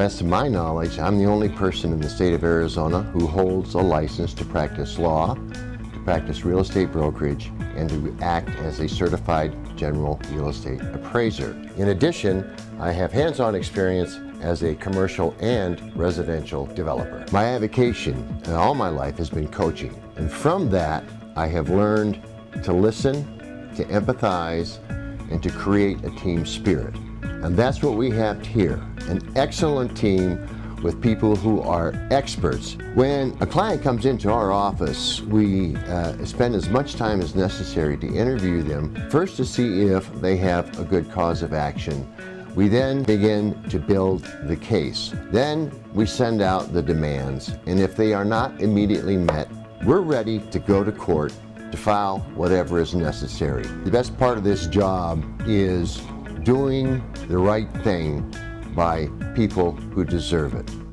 best of my knowledge, I'm the only person in the state of Arizona who holds a license to practice law, to practice real estate brokerage, and to act as a certified general real estate appraiser. In addition, I have hands-on experience as a commercial and residential developer. My avocation in all my life has been coaching, and from that, I have learned to listen, to empathize, and to create a team spirit. And that's what we have here, an excellent team with people who are experts. When a client comes into our office, we uh, spend as much time as necessary to interview them, first to see if they have a good cause of action. We then begin to build the case. Then we send out the demands, and if they are not immediately met, we're ready to go to court to file whatever is necessary. The best part of this job is doing the right thing by people who deserve it.